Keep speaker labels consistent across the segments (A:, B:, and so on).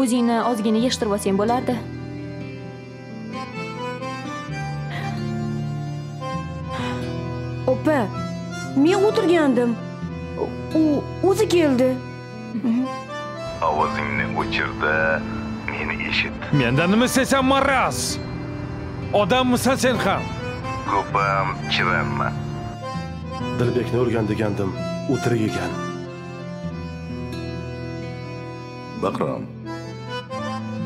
A: o'zingni ozgina yig'ishtirib olsang bo'lardi.
B: Opa men o'tirgandim. U o'zi keldi.
C: Ovozingni o'chirdi meni eshit.
D: Mendan nima istaysan maraz odammisan sen ham?
C: Ko'pam chiranma.
E: Dilbekni o'rgan degandim u tirik ekan.
C: Bahrom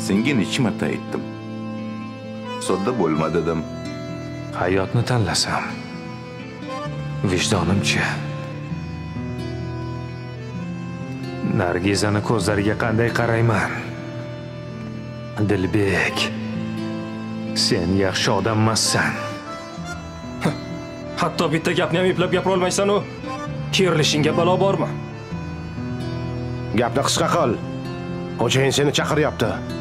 C: senga necha marta aytdim. Sodda bo'lma dedim.
D: Hayotni tanlasam vijdonimcha nargizani ko'zlariga qanday qarayman? Dilbek sen yaxshi odam emassan
F: hatto bitta gapni ham eplab gapira olmaysanu kerilishingga balo bormi?
E: Gapni qisqa qil. Xo'jayin seni chaqiryapti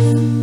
D: ocean.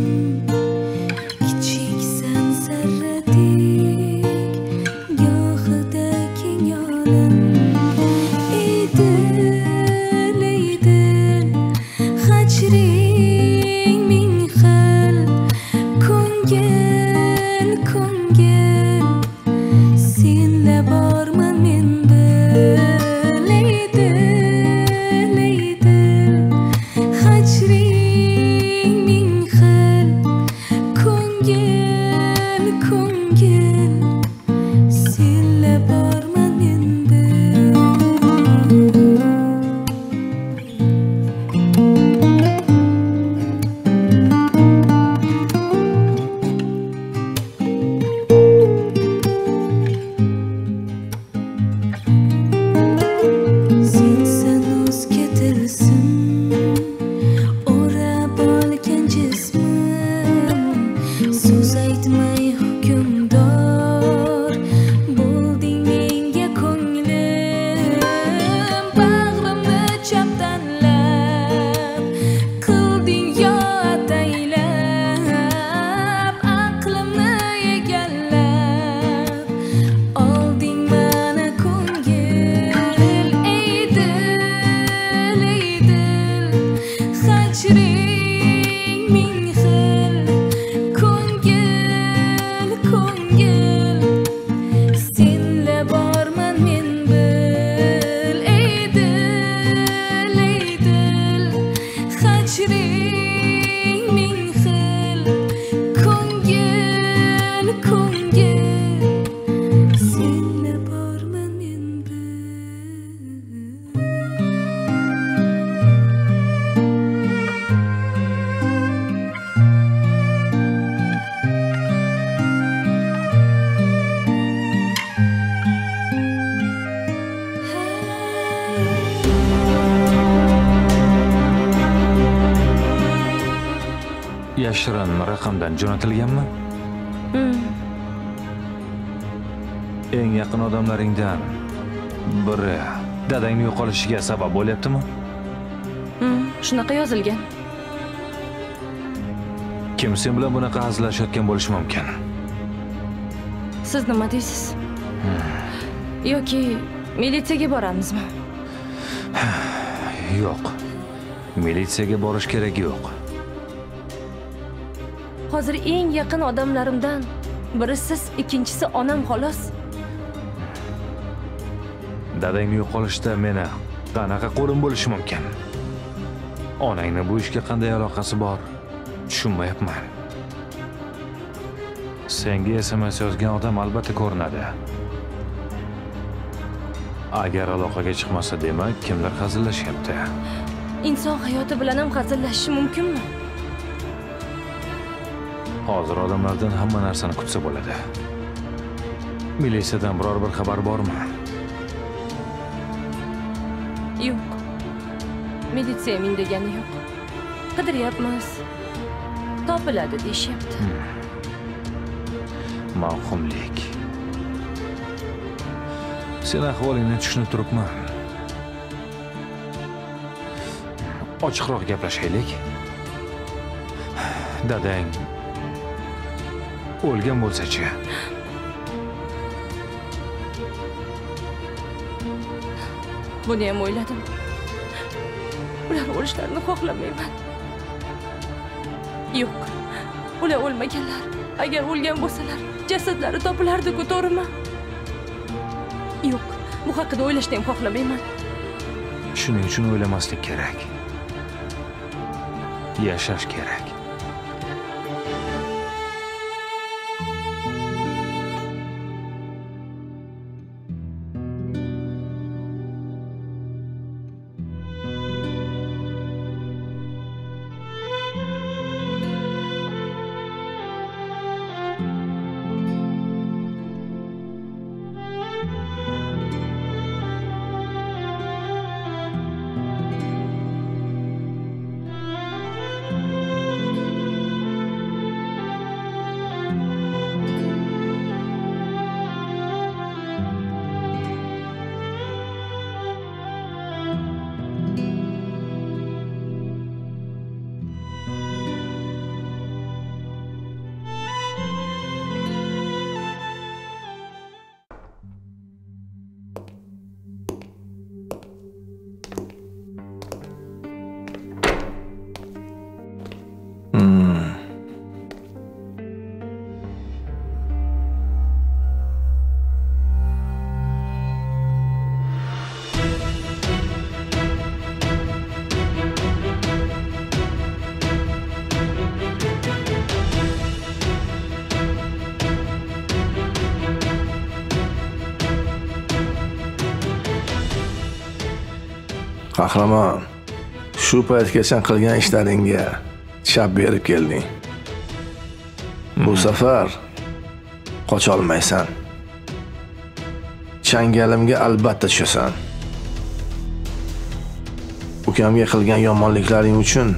D: Jo'natilganmi? Eng yaqin odamlaringdan biri dadangni yo'qolishiga sabab bo'lyaptimi?
A: Hmm, shunaqa yozilgan.
D: Kim sen bilan bunaqa hazillashayotgan bo'lishi mumkin?
A: Siz nima deysiz? Yoki militsiyaga boramizmi?
D: Yo'q. Militsiyaga borish keragi yo'q
A: hozir eng yaqin odamlarimdan biri siz ikkinchisi onam xolos.
D: Dadangni yo'qolishda meni qanaqa qo'lim bo'lishi mumkin? Onangni bu ishga qanday aloqasi bor? Tushunmayapman. Senga sms yozgan odam albatta ko'rinadi. Agar aloqaga chiqmasa demak kimdir hazillashyapti
A: inson hayoti bilan ham hazillashishi mumkinmi
D: hozir odamlardan hamma narsani kutsa bo'ladi. Militsiyadan biror bir xabar bormi?
A: Yo'q. Militsiya men degani yo'q. Qidiryapmiz. Topiladi deyishyapti.
D: Mavhumlik.
G: Sen ahvolingni tushunib turibman ochiqroq gaplashaylik. Dadang o'lgan bo'lsachi
A: buni ham o'yladim ular o'lishlarini xohlamayman yo'q ular o'lmaganlar agar o'lgan bo'lsalar jasadlari topilardi-ku to'g'rimi yo'q bu haqida o'ylashni ham xohlamayman
G: shuning uchun o'ylamaslik kerak yashash kerak
H: qahramon shu paytgacha qilgan ishlaringga chap berib kelding. Bu safar qocholmaysan. Changalimga albatta tushasan. Ukamga qilgan yomonliklaring uchun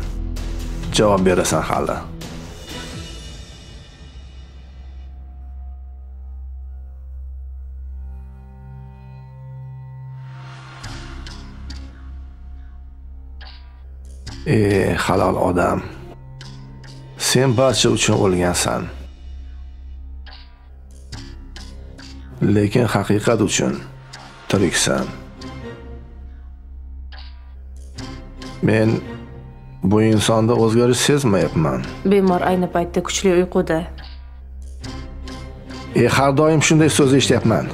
H: javob berasan hali. E halol odam. Sen barcha uchun o'lgansan. Lekin haqiqat uchun tiriksan. Men bu insonda o'zgarish sezmayapman.
B: Bemor ayni paytda kuchli uyquda.
H: E har doim shunday so'z eshityapman.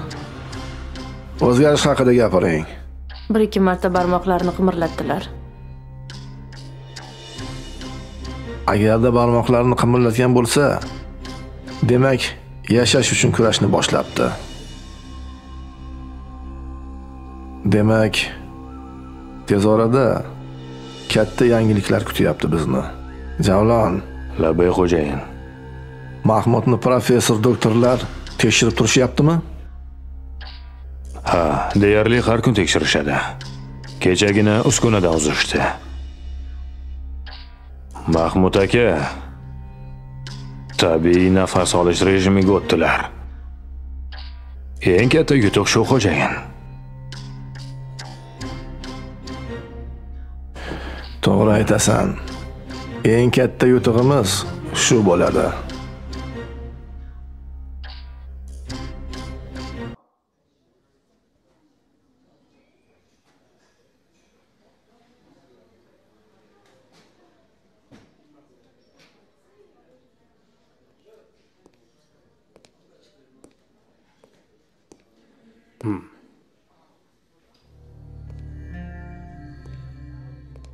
H: O'zgarish haqida gapiring.
B: Bir ikki marta barmoqlarini qimirlatdilar
H: agarda barmoqlarini qimirlatgan bo'lsa demak yashash uchun kurashni boshlabdi. Demak tez orada katta yangiliklar kutyapti bizni. Javlon.
G: Labay xo'jayin.
H: Mahmudni professor doktorlar tekshirib turishyaptimi?
G: Ha deyarli har kun tekshirishadi. Kechagina uskunadan uzishdi mahmud aka tabiiy nafas olish rejimiga o'tdilar. Eng katta yutuq shu xo'jayin
H: to'g'ri aytasan eng katta yutug'imiz shu bo'ladi.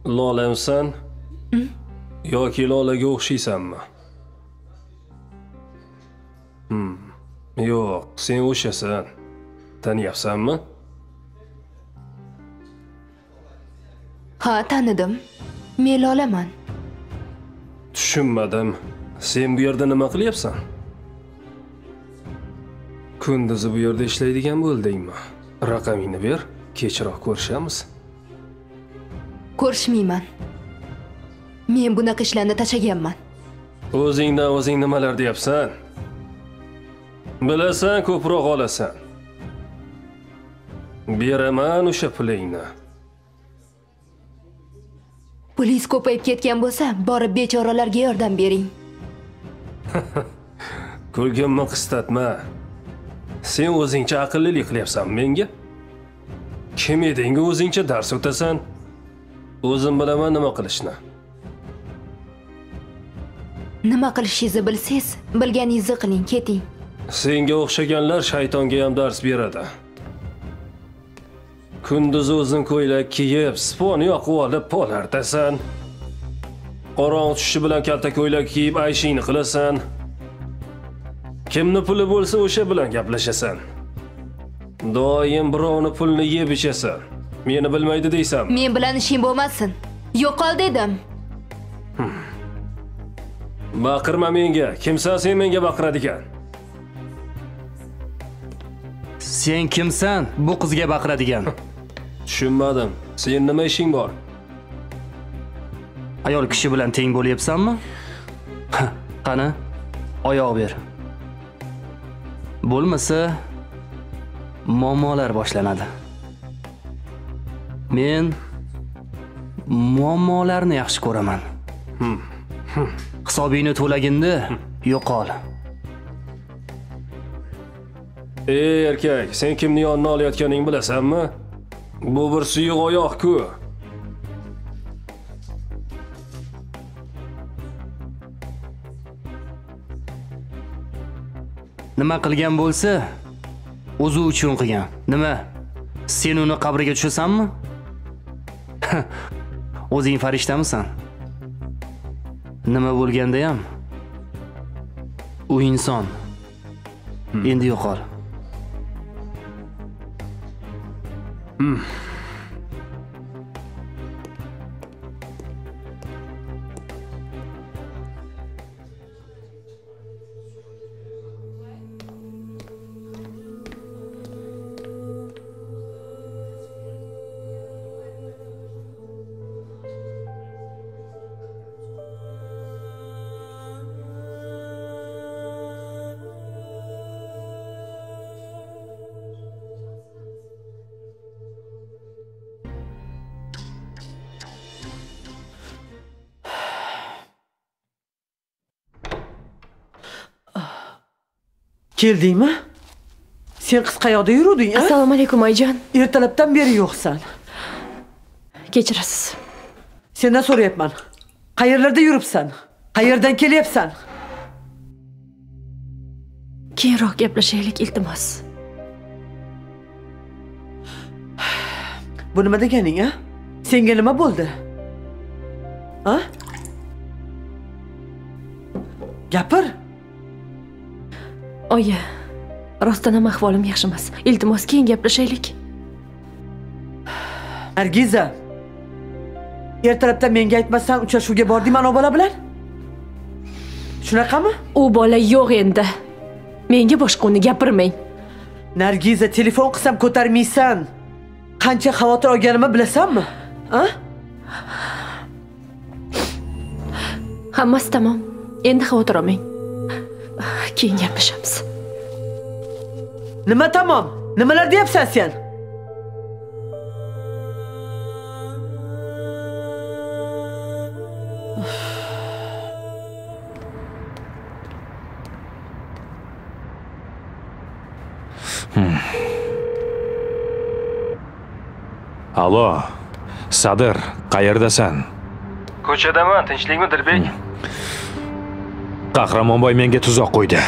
F: Lolamsan? yoki Lolaga o'xshaysanmi? Hmm. Yo'q, sen o'shasan. Taniyapsanmi?
I: Ha, tanidim. Men Lolaman.
F: Tushunmadim. Sen bu yerda nima qilyapsan? Kunduzi bu yerda ishlaydigan bo'ldingmi? Raqamingni ber, kechroq ko'rishamiz.
I: Ko'rishmayman. Men bunaqa ishlarni tashlaganman.
F: O'zingdan o'zing nimalar deyapsan? Bilasan, ko'proq olasan. beraman o'sha pulingni
I: Pulingiz ko'payib ketgan bo'lsa, borib bechoralarga yordam bering.
F: kulgimni qistatma sen o'zingcha aqllilik qilyapsan menga kim eding o'zingcha dars o'tasan o'zim bilaman nima qilishni.
I: Nima qilishingizni bilsangiz, bilganingizni qiling, keting.
F: senga o'xshaganlar shaytonga ham dars beradi. Kunduzi o'zing ko'ylak kiyib spon yoqib olib polardasan. Qorong'i tushishi bilan kalta ko'ylak kiyib ayshingni qilasan. Kimni puli bo'lsa o'sha bilan gaplashasan. Doim birovni pulini yeb ichasan meni bilmaydi deysan
I: Men bilan ishing bo'lmasin. Yo'qol dedim.
F: baqirma menga kimsan sen menga baqiradigan
J: Sen kimsan bu qizga baqiradigan?
F: tushunmadim sen nima ishing bor
J: Ayol kishi bilan teng bo'lyapsanmi? Qani, oyoq ber. Bo'lmasa muammolar boshlanadi. Men muammolarni yaxshi ko'raman. Hisobingni to'laginda yo'qol.
F: ey erkak sen kimni yonina olayotganingni bilasanmi bu bir suyuq oyoq-ku
J: Nima qilgan bo'lsa, o'zi uchun qilgan. Nima? Sen uni qabriga tushasanmi? O'zing farishtamisan? Nima bo'lganda ham u inson. Endi yo'qol.
K: Keldingmi? Sen qiz qayoqda yuruvding,
A: assalomu alaykum oyijon
K: Ertalabdan beri yo'qsan.
A: kechirasiz
K: Sendan so'rayapman. Qayerlarda yuribsan? Qayerdan kelyapsan?
A: keyinroq gaplashaylik iltimos
K: Bu nima deganing, a? Senga nima bo'ldi?
A: Oyi rostdan ham ahvolim yaxshi emas iltimos keyin gaplashaylik
K: Nargiza. Ertalabdan menga aytmasdan uchrashuvga bordingmi ana bola bilan? Shunaqami?
A: u bola yo'q endi menga boshqa uni gapirmang
K: Nargiza, telefon qilsam ko'tarmaysan. Qancha xavotir olganimni bilasanmi? A?
A: hammasi tamom endi xavotir olmang keyin gaplashamiz
K: Nima tamom? Nimalar deyapsan sen?
G: Allo. Sadir, qayerdasan?
F: ko'chadaman tinchlikmi dirbek
G: Qahramonboy menga tuzoq qo'ydi.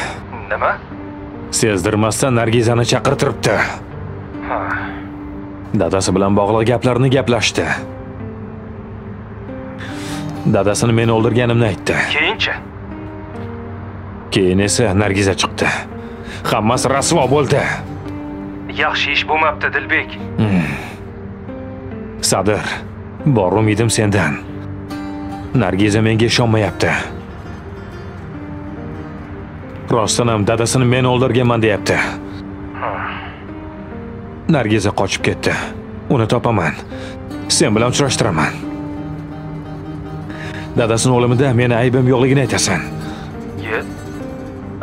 F: nima
G: Sezdirmasdan Nargizani chaqirtiribdi. Dadasi bilan bog'liq gaplarni gaplashdi. Dadasini men o'ldirganimni aytdi.
F: keyinchi
G: Keyin esa Nargiza chiqdi. Hammasi rasvo bo'ldi.
F: yaxshi ish bo'lmabdi dilbek
G: Sadir, bor umidim sendan. Nargiza menga ishonmayapti. Rostdan ham dadasini men o'ldirganman deyapti. Nargiza qochib ketdi. Uni topaman. Sen bilan uchrashtiraman. Dadasini o'limida meni aybim yo'qligini aytasan.
F: Ye.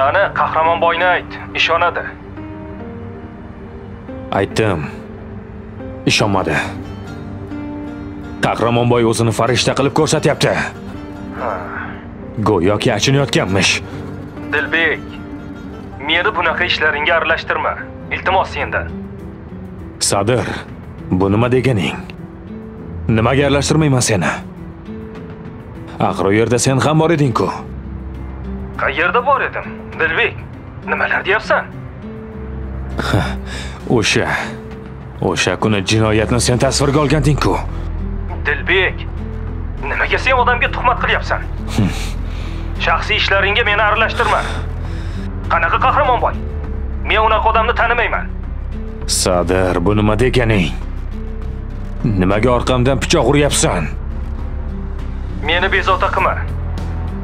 F: ana qahramonboyni ayt ishonadi
G: Aytdim. ishonmadi qahramonboy o'zini farishta qilib ko'rsatyapti go'yoki achinayotganmish
F: dilbek meni bunaqa ishlaringga aralashtirma. Iltimos sendan.
G: Sadir bu nima deganing? Nimaga aralashtirmayman seni? Axir u yerda sen ham bor eding-ku.
F: Qayerda bor edim? Dilbek nimalar deyapsan?
G: O'sha o'sha kuni jinoyatni sen tasvirga olganding-ku.
F: Dilbek nimaga sen odamga tuhmat qilyapsan shaxsiy ishlaringga meni aralashtirma. Qanaqa qahramonboy? Men unaqa odamni tanimayman.
G: Sadir bu nima deganing? Nimaga orqamdan pichoq uryapsan?
F: Meni bezovta qilma.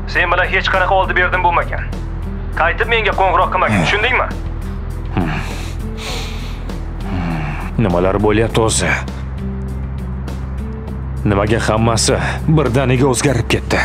F: Sen bilan hech qanaqa oldi berdim bo'lmagan. Qaytib menga qo'ng'iroq qilmagin tushundingmi?
G: Nimalar bo'lyapti o'zi? Nimaga hammasi birdaniga o'zgarib ketdi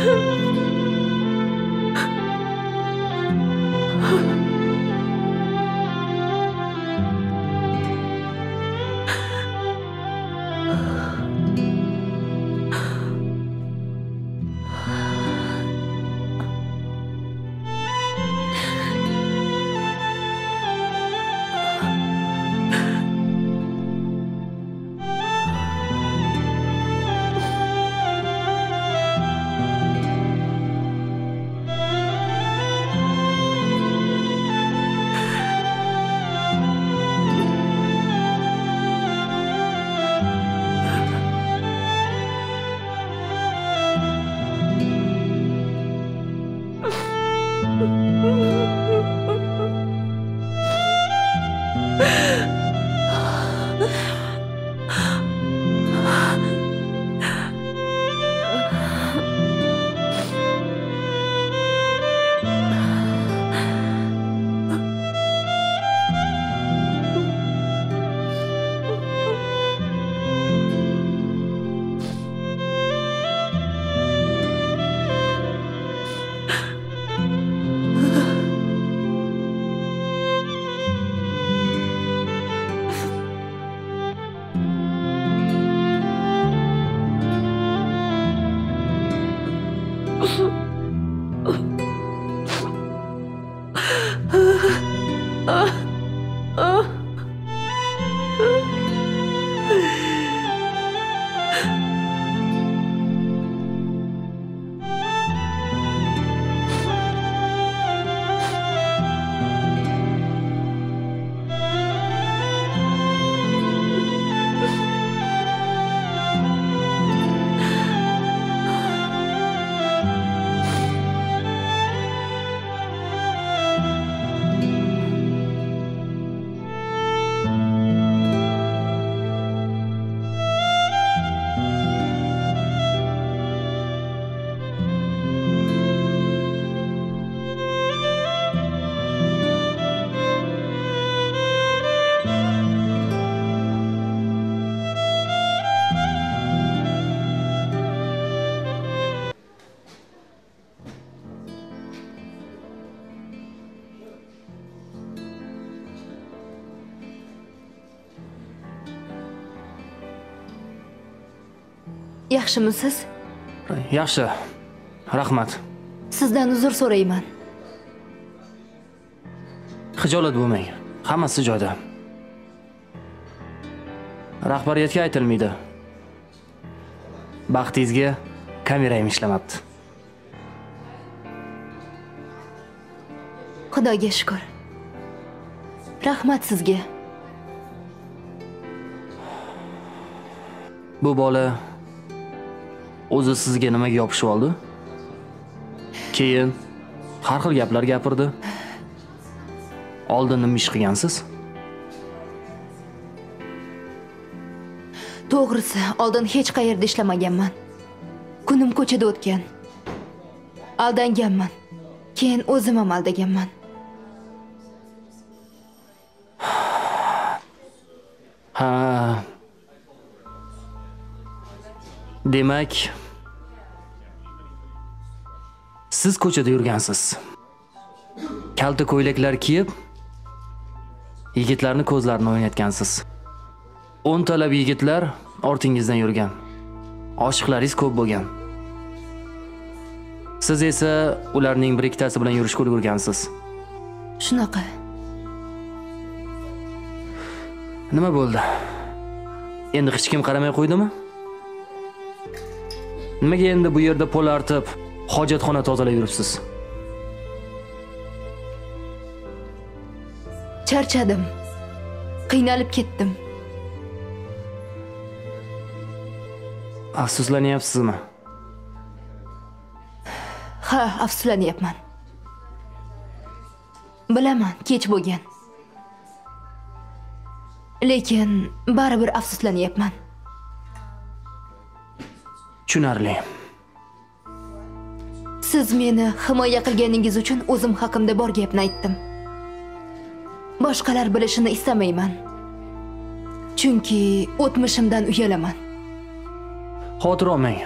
G: Oh,
I: yaxshimisiz?
J: Yaxshi. Rahmat.
I: Sizdan uzr so'rayman.
J: Hijolat bo'lmang. Hammasi joyida rahbariyatga aytilmaydi. Baxtingizga kamerayim ishlamabdi
I: xudoga shukur rahmat sizga.
J: Bu bola o'zi sizga nimaga yopishib oldi? Keyin har xil gaplar gapirdi. Oldin nima ish qilgansiz?
I: To'g'risi oldin hech qayerda ishlamaganman. Kunim ko'chada o'tgan. Aldanganman. Keyin o'zim ham aldaganman.
J: Ha. Demak siz ko'chada yurgansiz. Kalta ko'ylaklar kiyib yigitlarni ko'zlarini o'ynatgansiz. O'ntalab yigitlar ortingizdan yurgan. Oshiqlaringiz ko'p bo'lgan. Siz esa ularning bir ikkitasi bilan yurishga ulgurgansiz.
I: Shunaqa.
J: Nima bo'ldi? Endi hech kim qaramay qo'ydimi? Nimaga endi bu yerda pul artib hojatxona tozalab yuribsiz.
I: Charchadim. Qiynalib ketdim.
J: Afsuslanyapsizmi
I: ha afsuslanyapman. Bilaman kech bo'lgan. Lekin baribir afsuslanyapman.
J: Tushunarli
I: siz meni himoya qilganingiz uchun o'zim haqimda bor gapni aytdim. Boshqalar bilishini istamayman. Chunki o'tmishimdan uyalaman.
J: Xavotir olmang.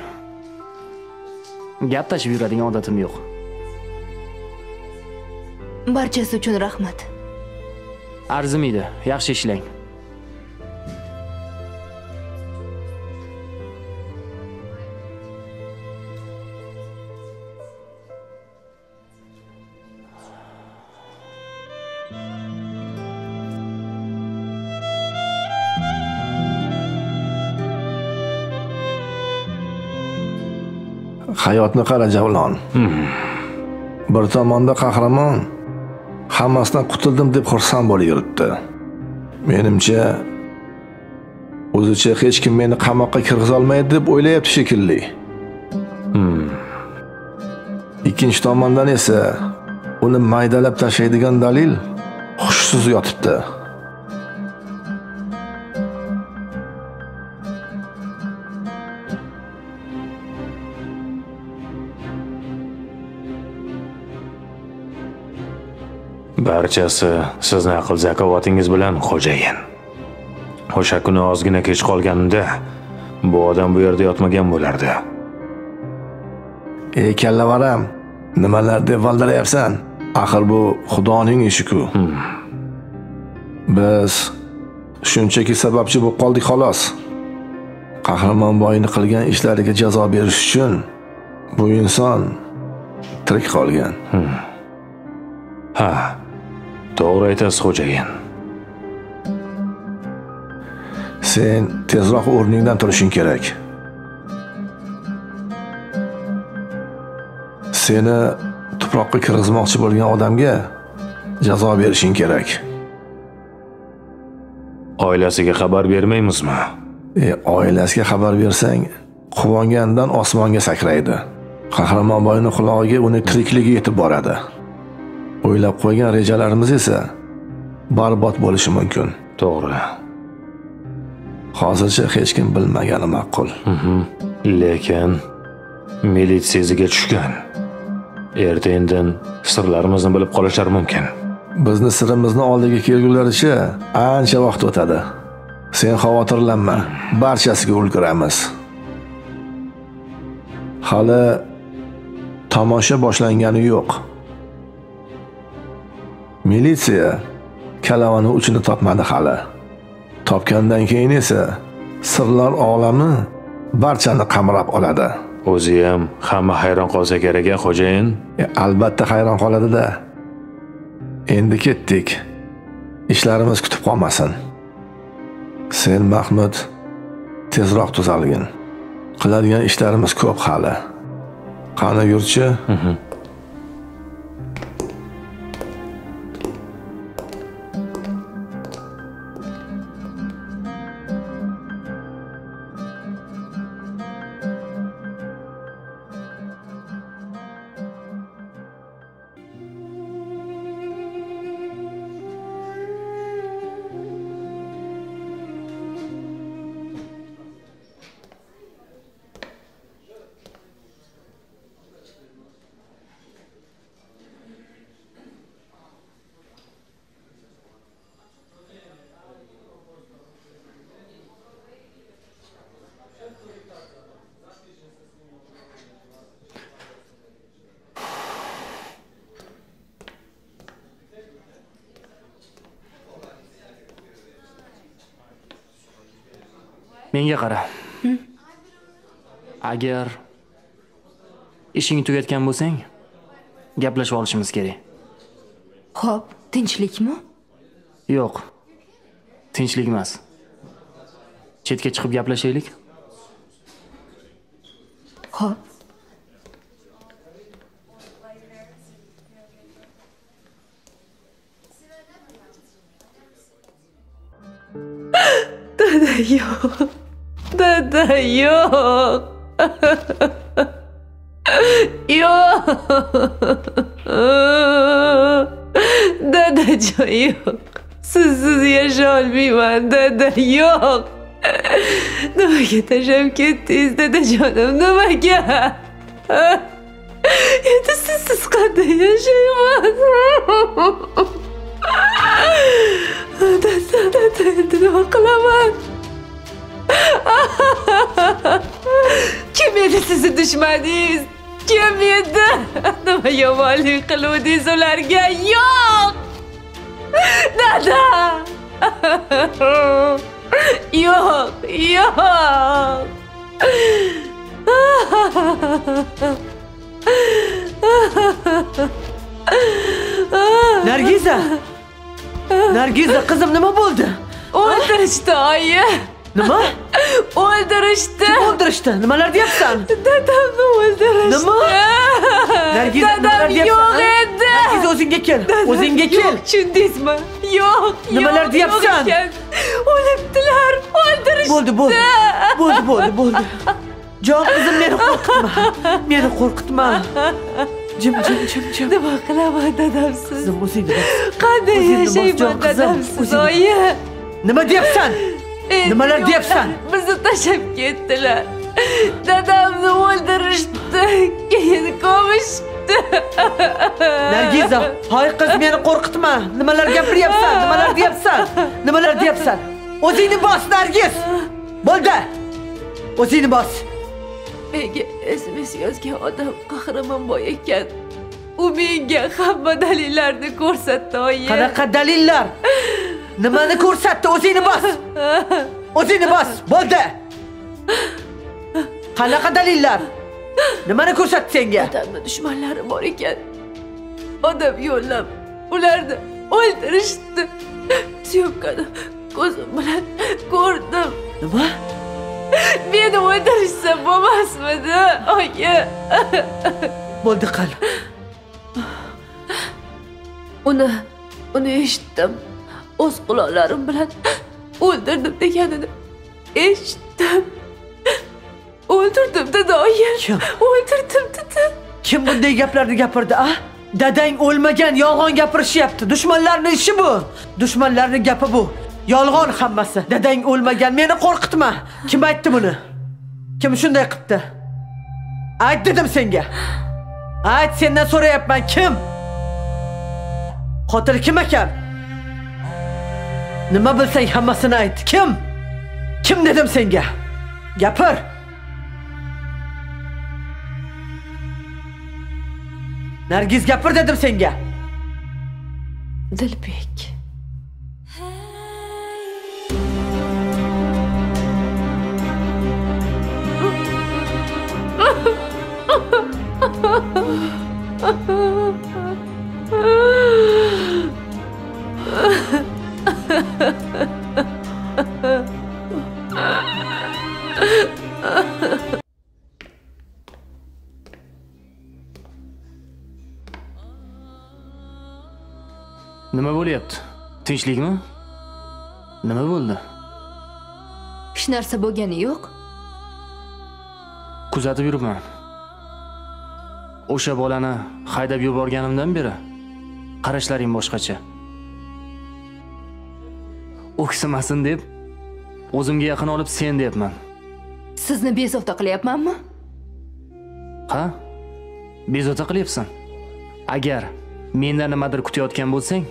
J: Gap tashib yuradigan odatim yo'q.
I: Barchasi uchun rahmat.
J: Arzimaydi yaxshi ishlang
H: hayotni qara javlon. Bir tomonda qahramon hammasidan qutuldim deb xursand bo'lib yuribdi. Menimcha o'zicha hech kim meni qamoqqa kirgizolmaydi deb o'ylayapti shekilli. Ikkinchi tomondan esa uni maydalab tashlaydigan dalil hushsiz yotibdi.
G: Barchasi sizni aql zakovatingiz bilan xo'jayin o'sha kuni ozgina kech qolganimda bu odam bu yerda yotmagan bo'lardi.
H: Ey kallavaram nimalar deb valdirayapsan axir bu xudoning ishi-ku biz shunchaki sababchi bo'lib qoldik xolos. Qahramon boyni qilgan ishlariga jazo berish uchun bu inson tirik qolgan.
G: Ha To'g'ri aytasiz xo'jayin.
H: Sen tezroq o'rningdan turishing kerak. Seni tuproqqa kirgizmoqchi bo'lgan odamga jazo berishing kerak.
G: Oilasiga xabar bermaymizmi?
H: E, oilasiga xabar bersang, quvongandan osmonga sakraydi. qahramonboyni qulog'iga uni tirikligi yetib boradi. O'ylab qo'ygan rejalarimiz esa barbod bo'lishi mumkin.
G: To'g'ri.
H: Hozircha hech kim bilmagani ma'qul.
G: Lekin militsiya iziga tushgan. Erta indin sirlarimizni bilib qolishlari mumkin.
H: Bizni sirimizni oldiga kelgunlaricha ancha vaqt o'tadi. Sen xavotirlanma barchasiga ulguramiz. Hali tomosha boshlangani yo'q militsiya kalavani uchini topmadi hali topgandan keyin esa sirlar olami barchani qamrab oladi
G: o'zi ham hamma hayron qolsa kerak a xo'jayin
H: E, albatta hayron qoladi-da. Endi ketdik. Ishlarimiz kutib qolmasin. Sen Mahmud tezroq tuzalgin. Qiladigan ishlarimiz ko'p hali. Qani yurchi?
J: Menga qara. Agar ishingni tugatgan bo'lsang, gaplashib olishimiz kerak.
I: Xo'p, tinchlikmi?
J: Yo'q. Tinchlik emas. Chetga chiqib gaplashaylik.
I: Xo'p.
A: Dada yo'q. Dada yo'q. yo'q. Dadajon yo'q. Sizsiz yasha olmayman. Dada yo'q. Nimaga tashlab ketdingiz dadajonim? Nimaga? Endi sizsiz qanday yashayman? Dada, dada, endi nima qilaman? Kim edi sizni dushmaningiz? Kim edi? Nima yomonlik qiluvdingiz ularga? Yo'q! Dada! Yo'q, yo'q!
K: Nargiza! Nargiza, qizim nima bo'ldi?
A: O'ldirishdi oyi.
K: Nima?
A: O'ldirishdi.
K: Kim o'ldirishdi? Nimalar deyapsan?
A: Dadamni o'ldirishdi.
K: Nima? Nimalar
A: Dadam
K: deyapsan?
A: yo'q edi.
K: Nargiza, o'zingga kel. O'zingga kel.
A: Tushundingizmi? Yo'q.
K: Nimalar deyapsan?
A: O'libdilar. O'ldirishdi.
K: Bo'ldi, bo'ldi. Bo'ldi, bo'ldi, bo'ldi. Jon qizim meni qo'rqitma. Meni qo'rqitma. Jim, jim, jim, jim.
A: Nima qilaman dadamsiz?
K: Qizim, o'zingni.
A: Qanday yashayman dadamsiz, oyi?
K: Nima deyapsan? Nimalar deyapsan?
A: Bizni tashlab ketdilar. Dadamni o'ldirishdi. Keyin ko'mishdi.
K: Nargiza, hoy qiz meni qo'rqitma. Nimalar gapiryapsan? Nimalar deyapsan? Nimalar deyapsan? O'zingni bos, Nargiz. Bo'ldi. O'zingni bos.
A: Menga SMS yozgan odam qahramonboy ekan. U menga hamma dalillarni ko'rsatdi, oyi.
K: Qanaqa dalillar? Nimani ko'rsatdi? O'zingni bos. O'zingni bos. Bo'ldi. Qanaqa dalillar? Nimani ko'rsatdi senga?
A: Odamni dushmanlari bor ekan. Odam yo'llab ularni o'ldirishdi. Syomkani ko'zim bilan ko'rdim.
K: Nima?
A: Meni o'ldirishsa bo'lmasmidi, oyi?
K: bo'ldi qil
A: uni uni eshitdim o'z quloqlarim bilan o'ldirdim deganini eshitdim. O'ldirdim dedi oyim
K: Kim?
A: o'ldirdim dedi
K: kim bunday gaplarni gapirdi a? Dadang o'lmagan yolg'on gapirishyapti. Dushmanlarni ishi bu. Dushmanlarni gapi bu. Yolg'on hammasi. Dadang o'lmagan meni qo'rqitma. Kim aytdi buni? Kim shunday qilibdi ayt dedim senga. Ayt sendan so'rayapman kim? Qotil kim ekan nima bilsang hammasini ayt. Kim? Kim dedim senga? Gapir. Nargiz gapir dedim senga.
A: Dilbek
J: nima bo'lyapti? Tinchlikmi? Nima bo'ldi?
I: Hech narsa bo'lgani yo'q.
J: Kuzatib yuribman. O'sha bolani haydab yuborganimdan beri qarashlaring boshqacha. O'ksimasin deb o'zimga yaqin olib sen deyapman.
I: Sizni bezovta qilyapmanmi?
J: Ha? Bezovta qilyapsan. Agar mendan nimadir kutayotgan bo'lsang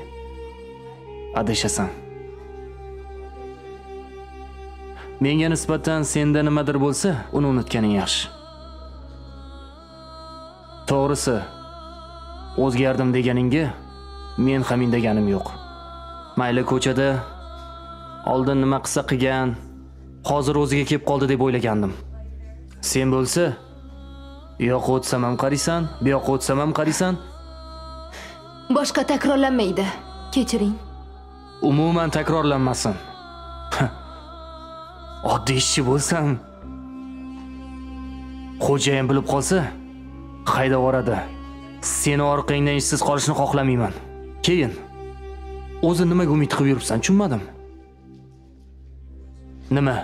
J: adashasan. Menga nisbatan senda nimadir bo'lsa uni unutganing yaxshi. To'g'risi o'zgardim deganingga men ham indaganim yo'q. Mayli ko'chada oldin nima qilsa qilgan hozir o'ziga kelib qoldi deb o'ylagandim. Sen bo'lsa u yoqqa o'tsam ham qaraysan bu yoqqa o'tsam ham qaraysan
I: boshqa takrorlanmaydi. Kechiring.
J: Umuman takrorlanmasin. Oddiy ishchi bo'lsam xo'jayin bilib qolsa haydab yuboradi seni orqangdan ishsiz qolishni xohlamayman. Keyin o'zi nimaga umid qilib yuribsan tushunmadim. Nima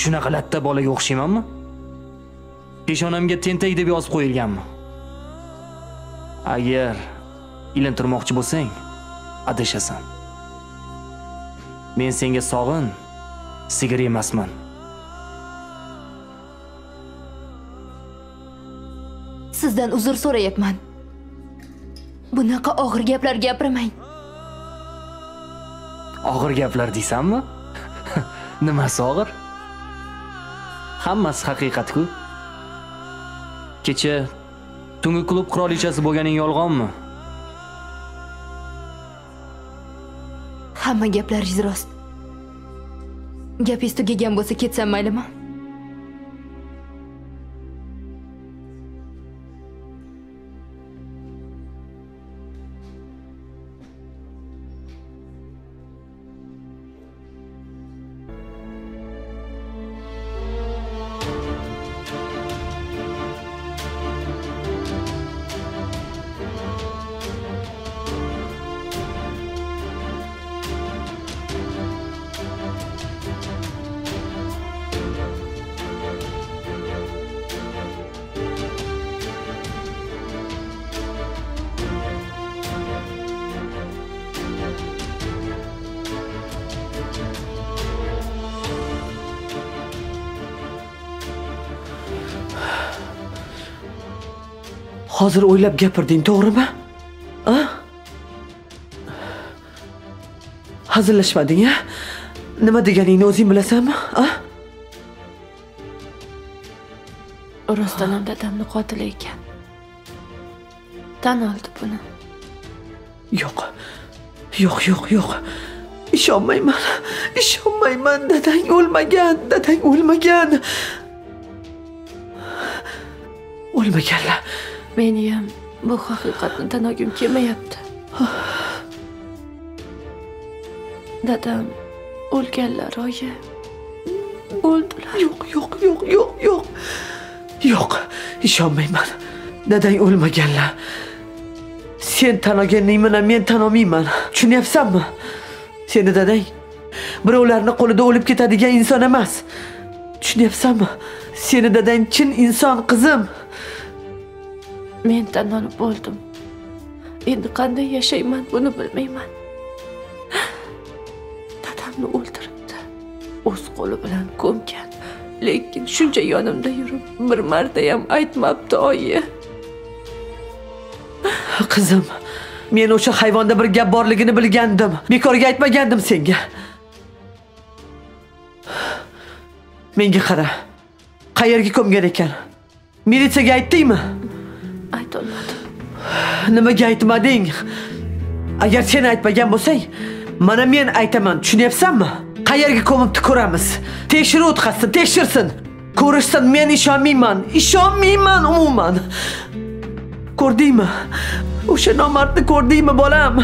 J: shunaqa latta bolaga o'xshaymanmi? Peshonamga tentak deb yozib qo'yilganmi? Agar ilintirmoqchi bo'lsang adashasan. Men senga sog'in sigir emasman.
I: Sizdan uzr so'rayapman. Bunaqa og'ir gaplar gapirmang.
J: Og'ir gaplar deysanmi nimasi og'ir? Hammasi haqiqat-ku kecha tungi klub qirolichasi bo'lganing yolg'onmi
I: hamma gaplaringiz rost. Gapingiz tugagan bo'lsa ketsam maylimi?
K: Hozir o'ylab gapirding to'g'rimi? A? Hazillashmading a nima deganingni o'zing bilasanmi a?
B: Rostdan ham dadamni qotili ekan. Tan oldi buni.
K: Yo'q. Yo'q yo'q yo'q. Ishonmayman. Ishonmayman. Dadang o'lmagan. Dadang o'lmagan. O'lmaganlar
B: meni ham bu haqiqatni tan olgim kelmayapti. Dadam o'lganlar oyi o'ldilar.
K: Yo'q yo'q yo'q yo'q yo'q. Yo'q ishonmayman. Dadang o'lmaganlar. Sen tan olganingman men tan olmayman tushunyapsanmi? Seni dadang birovlarni qo'lida o'lib ketadigan inson emas. Tushunyapsanmi? Seni dadang chin inson qizim.
A: Men tan olib bo'ldim endi qanday yashayman buni bilmayman dadamni o'ldiribdi o'z qo'li bilan ko'mgan lekin shuncha yonimda yurib bir marta ham aytmabdi oyi.
K: Qizim men o'sha hayvonda bir gap borligini bilgandim. Bekorga aytmagandim senga. Menga qara qayerga ko'mgan ekan? Militsiyaga aytdingmi?
A: Aytolmadim
K: nimaga aytmading? Agar sen aytmagan bo'lsang mana men aytaman. Tushunyapsanmi? Qayerga ko'mibdi ko'ramiz. Tekshiruv o'tkazsin tekshirsin. Ko'rishsin men ishonmayman. Ishonmayman umuman. Ko'rdingmi? O'sha nomardni ko'rdingmi bolam?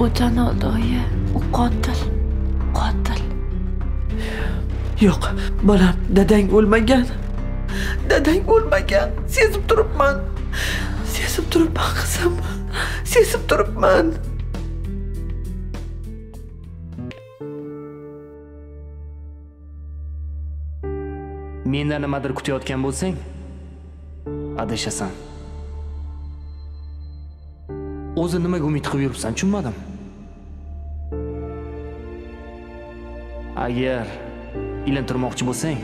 A: U tan oldi oyi u qotil
K: yo'q bolam dadang o'lmagan. Dadang o'lmagan sezib turibman. Sezib turibman qizim. Sezib turibman.
J: Mendan nimadir kutayotgan bo'lsang adashasan. O'zi nimaga umid qilib yuribsan tushunmadim. Agar Uylantirmoqchi bo'lsang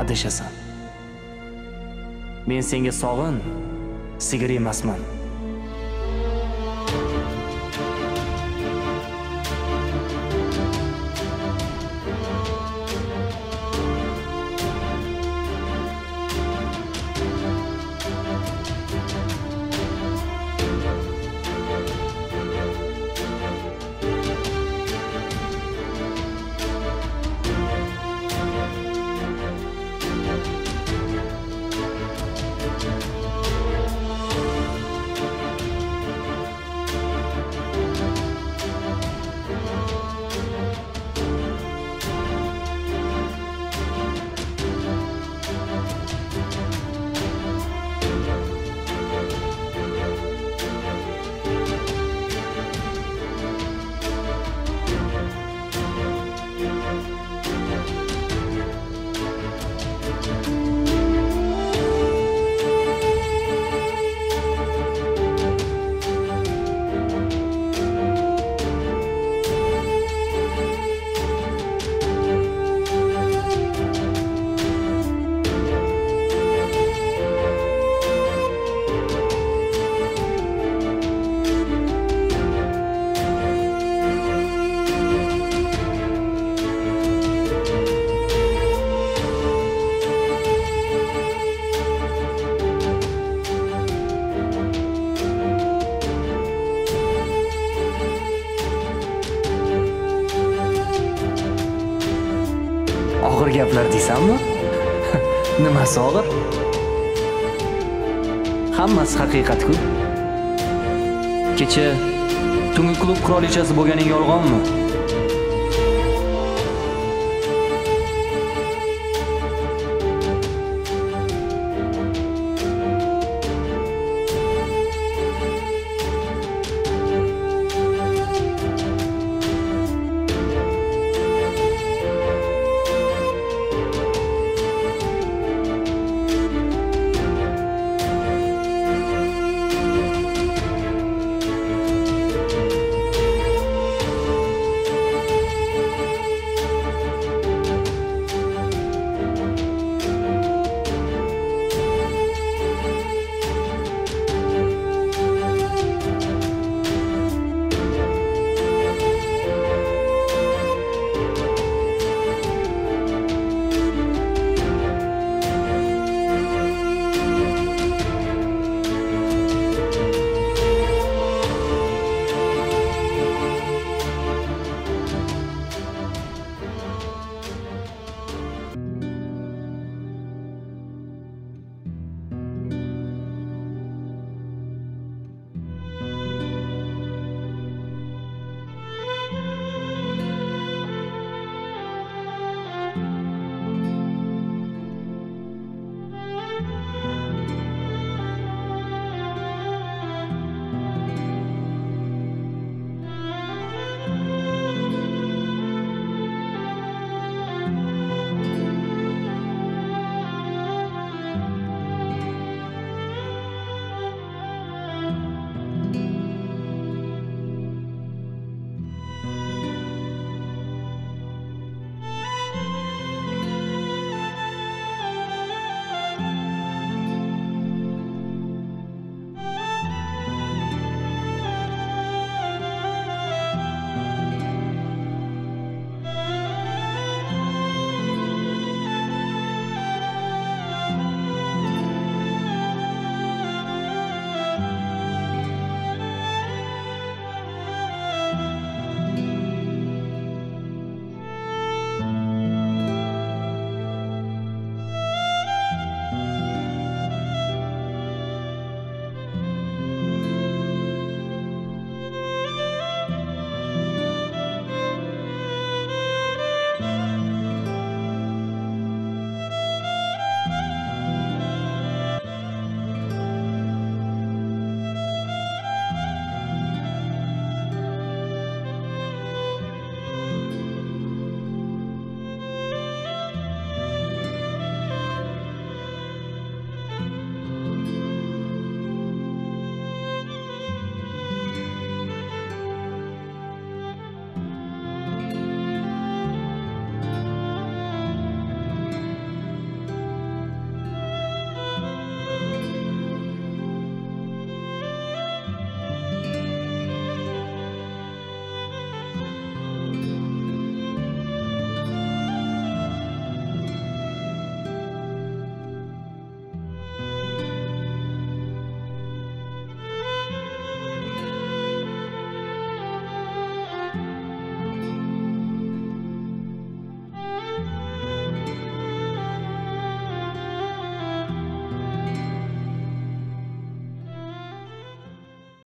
J: adashasan men senga sog'in sigir emasman. Gaplar deysanmi nimasi og'ir hammasi haqiqat-ku kecha tungi klub qirolichasi bo'lganing yolg'onmi?